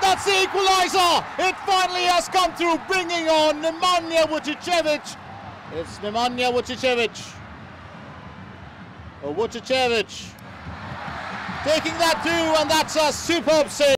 And that's the equaliser. It finally has come through, bringing on Nemanja Vucicevic. It's Nemanja Vucicevic. Or oh, Vucicevic. Taking that through, and that's a superb save.